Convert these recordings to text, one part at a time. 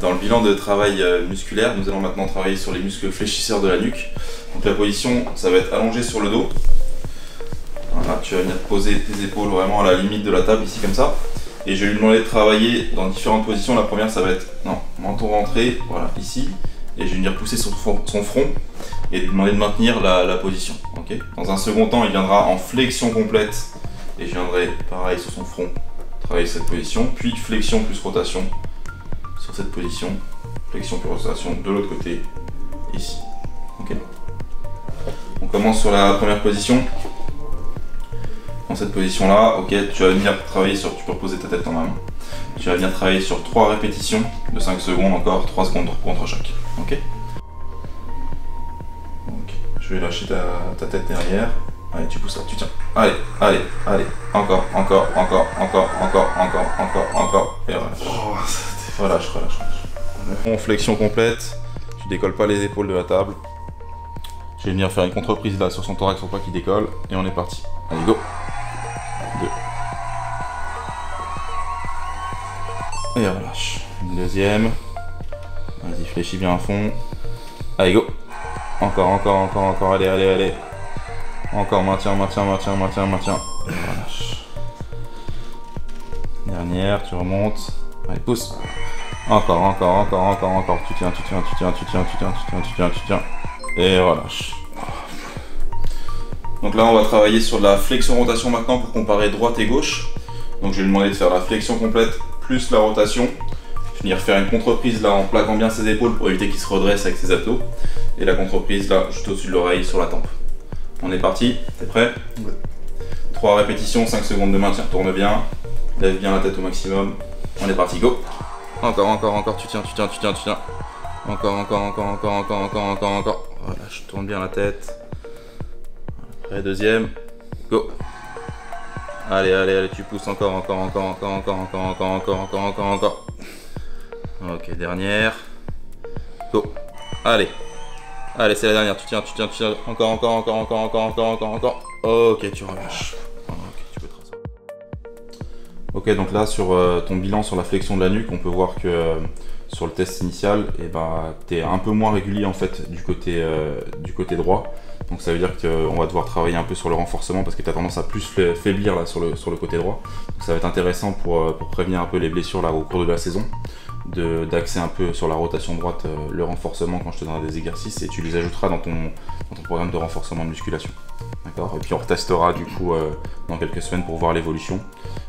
Dans le bilan de travail euh, musculaire, nous allons maintenant travailler sur les muscles fléchisseurs de la nuque. Donc la position, ça va être allongé sur le dos. Voilà, tu vas venir poser tes épaules vraiment à la limite de la table, ici comme ça. Et je vais lui demander de travailler dans différentes positions. La première, ça va être non, menton rentré, voilà, ici. Et je vais venir pousser front, son front et lui demander de maintenir la, position. dans un second temps, il viendra en flexion complète et je viendrai pareil sur son front travailler cette position, puis flexion plus rotation sur cette position, flexion plus rotation de l'autre côté, ici. Ok On commence sur la première position. Dans cette position là, ok, tu vas venir travailler sur, tu peux reposer ta tête en main. Tu vas venir travailler sur 3 répétitions de 5 secondes encore, 3 secondes contre chaque. Ok Je vais lâcher ta tête derrière. Allez, tu pousses ça, tu tiens. Allez, allez, allez. Encore, encore, encore, encore, encore, encore, encore, encore. Et relâche. Relâche, relâche, relâche. flexion complète. Tu décolles pas les épaules de la table. Je vais venir faire une contre-prise là sur son thorax pour pas qu'il décolle. Et on est parti. Allez, go. Deux. Et relâche. Une deuxième. Vas-y, fléchis bien à fond. Allez, go. Encore, encore, encore, encore. Allez, allez, allez. Encore, maintien, maintien, maintien, maintien, maintien. Dernière, tu remontes. Allez, pousse. Encore, encore, encore, encore, encore. Tu tiens, tu tiens, tu tiens, tu tiens, tu tiens, tu tiens, tu tiens, tu tiens. Et relâche. Donc là, on va travailler sur de la flexion-rotation maintenant pour comparer droite et gauche. Donc je vais lui demander de faire la flexion complète plus la rotation. Je vais venir faire une contre-prise là en plaquant bien ses épaules pour éviter qu'il se redresse avec ses abdos. Et la contre-prise là, juste au-dessus de l'oreille sur la tempe. On est parti, t'es prêt? Ouais. 3 répétitions, 5 secondes de maintien, tourne bien, lève bien la tête au maximum. On est parti, go Encore, encore, encore, tu tiens, tu tiens, tu tiens, tu tiens. Encore, encore, encore, encore, encore, encore, encore, encore. Voilà, je tourne bien la tête. Prêt, deuxième, go Allez, allez, allez, tu pousses encore, encore, encore, encore, encore, encore, encore, encore, encore, encore, encore. Ok, dernière. Go. Allez. Allez, c'est la dernière. Tu tiens, tu tiens, tu tiens. Encore, encore, encore, encore, encore, encore, encore, encore. Ok, tu relâches. Ok, donc là, sur euh, ton bilan sur la flexion de la nuque, on peut voir que euh, sur le test initial, eh ben, tu es un peu moins régulier en fait du côté, euh, du côté droit. Donc ça veut dire qu'on va devoir travailler un peu sur le renforcement parce que tu as tendance à plus faiblir là, sur, le, sur le côté droit. Donc ça va être intéressant pour, prévenir un peu les blessures là, au cours de la saison d'axer un peu sur la rotation droite le renforcement quand je te donnerai des exercices et tu les ajouteras dans ton, dans ton programme de renforcement de musculation. Et puis on retestera du coup euh, dans quelques semaines pour voir l'évolution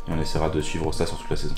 et on essaiera de suivre ça sur toute la saison.